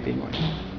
porque tem.